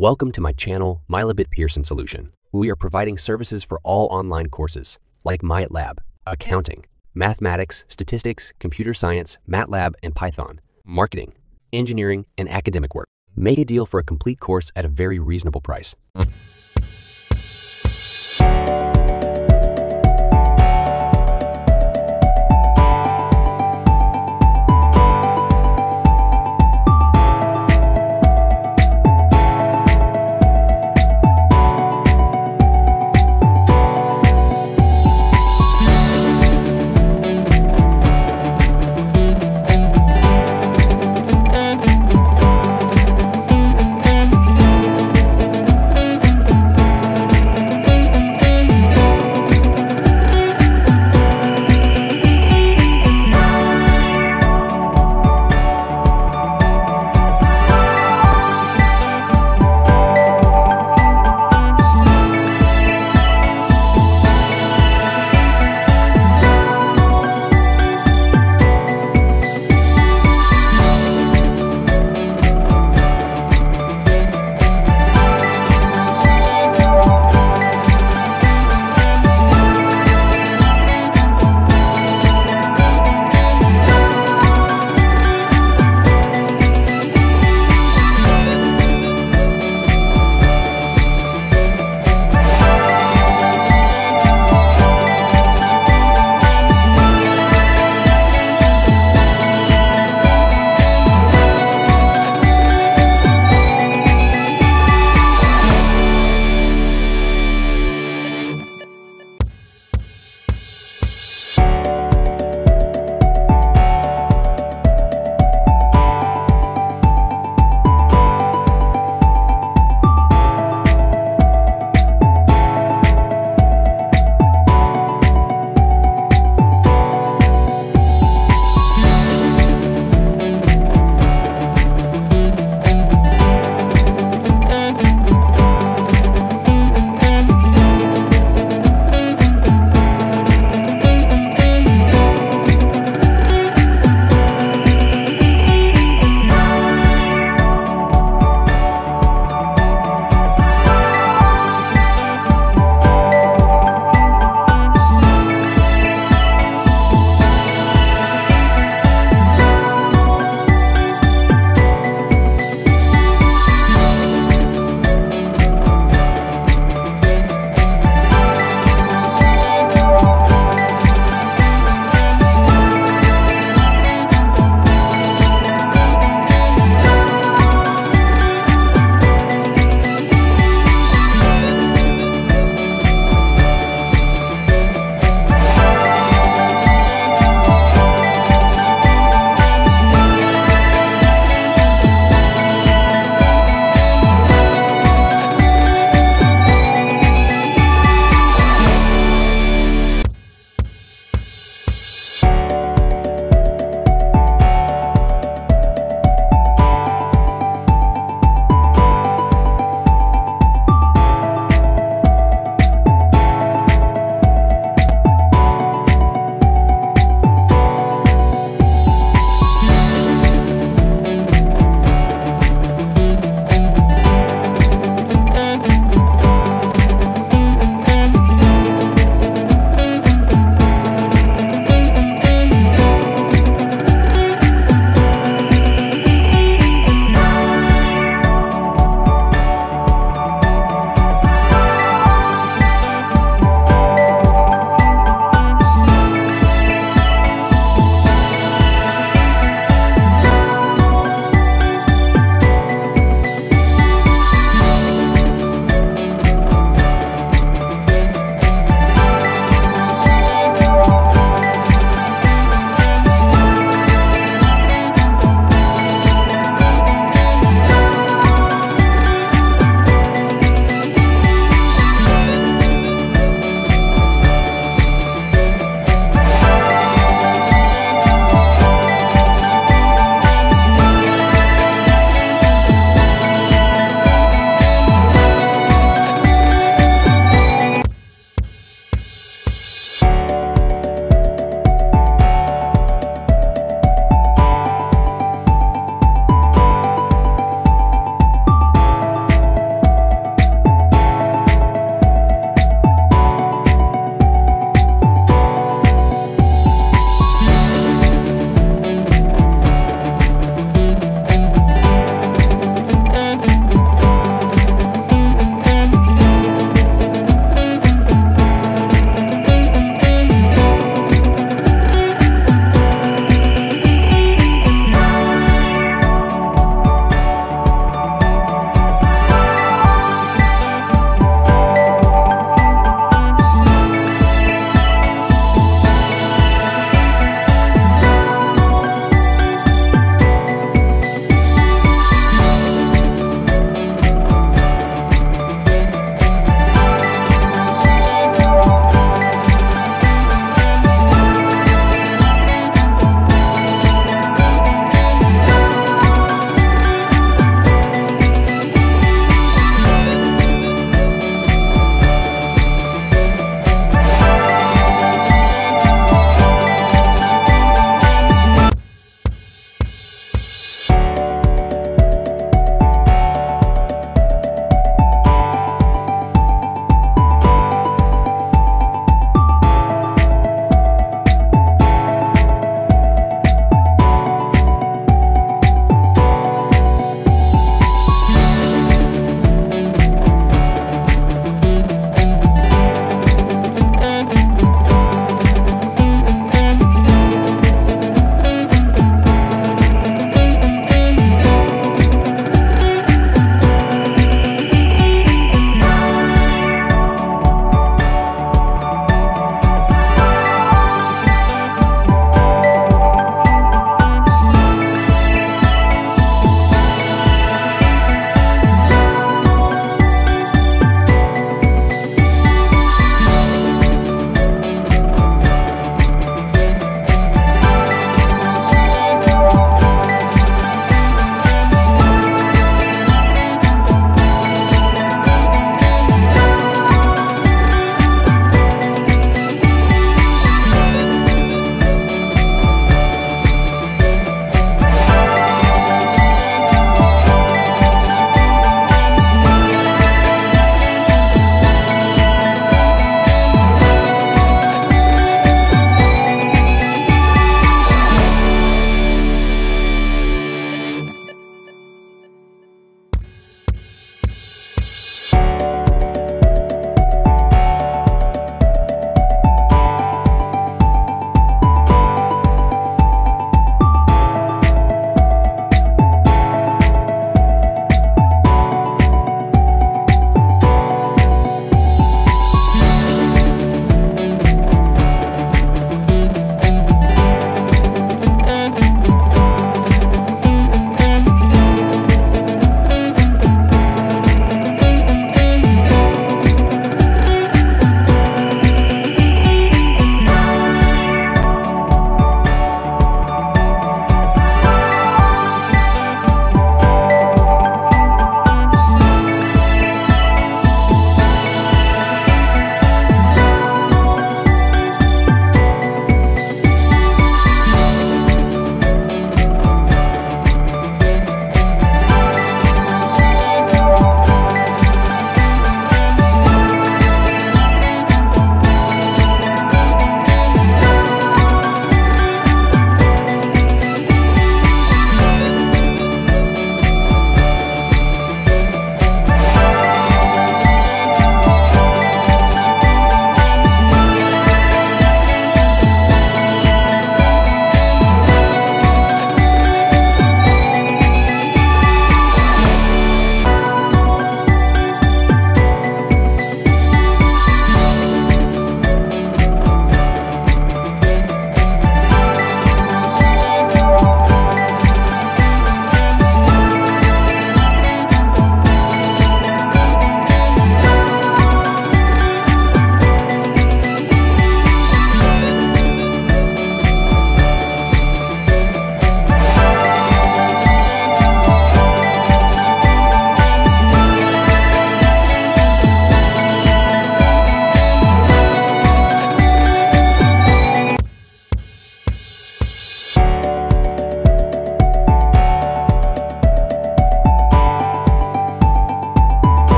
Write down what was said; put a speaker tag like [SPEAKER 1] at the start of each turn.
[SPEAKER 1] Welcome to my channel, Mylabit Pearson Solution. We are providing services for all online courses like MyLab, accounting, mathematics, statistics, computer science, MATLAB, and Python, marketing, engineering, and academic work. Make a deal for a complete course at a very reasonable price.